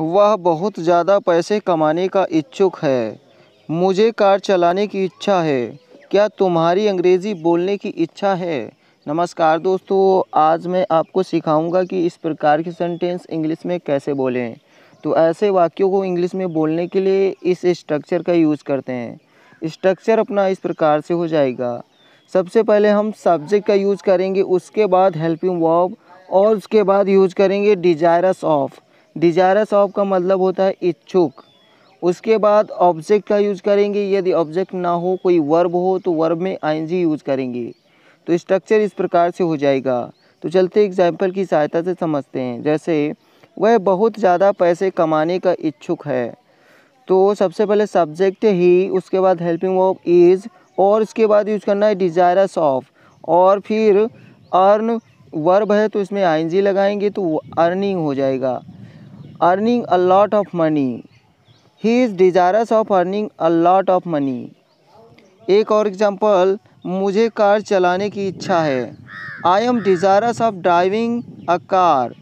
वह बहुत ज़्यादा पैसे कमाने का इच्छुक है। मुझे कार चलाने की इच्छा है। क्या तुम्हारी अंग्रेज़ी बोलने की इच्छा है? नमस्कार दोस्तों, आज मैं आपको सिखाऊँगा कि इस प्रकार की सेंटेंस इंग्लिश में कैसे बोलें। तो ऐसे वाक्यों को इंग्लिश में बोलने के लिए इस स्ट्रक्चर का यूज़ करते हैं। स्ट्रक्चर अपना इस प्रकार से हो जाएगा। सबसे पहले हम सब्जेक्ट का यूज़ करेंगे, उसके बाद हेल्पिंग वर्ब और उसके बाद यूज़ करेंगे डिजायरस ऑफ़ डिजायरस ऑफ़ का मतलब होता है इच्छुक। उसके बाद ऑब्जेक्ट का यूज़ करेंगे। यदि ऑब्जेक्ट ना हो, कोई वर्ब हो तो वर्ब में आईएनजी यूज़ करेंगे। तो स्ट्रक्चर इस प्रकार से हो जाएगा। तो चलते एग्ज़ाम्पल की सहायता से समझते हैं। जैसे, वह बहुत ज़्यादा पैसे कमाने का इच्छुक है। तो सबसे पहले सब्जेक्ट ही, उसके बाद हेल्पिंग वर्ब इज़ और उसके बाद यूज़ करना है डिजायरस ऑफ़ और फिर अर्न वर्ब है तो इसमें आईएनजी लगाएँगे तो अर्निंग हो जाएगा। Earning a lot of money he is desirous of earning a lot of money एक और एग्जांपल मुझे कार चलाने की इच्छा है। I am desirous of driving a car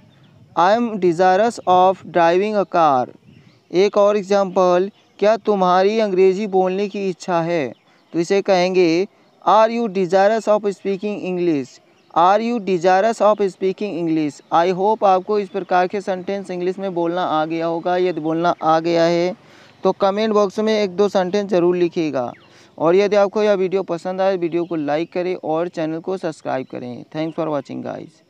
I am desirous of driving a car एक और एग्जांपल क्या तुम्हारी अंग्रेज़ी बोलने की इच्छा है? तो इसे कहेंगे are you desirous of speaking English are you desirous of speaking English I hope आपको इस प्रकार के सेंटेंस इंग्लिश में बोलना आ गया होगा। यदि बोलना आ गया है तो कमेंट बॉक्स में एक दो सेंटेंस ज़रूर लिखिएगा। और यदि आपको यह वीडियो पसंद आए वीडियो को लाइक करें और चैनल को सब्सक्राइब करें। Thanks for watching guys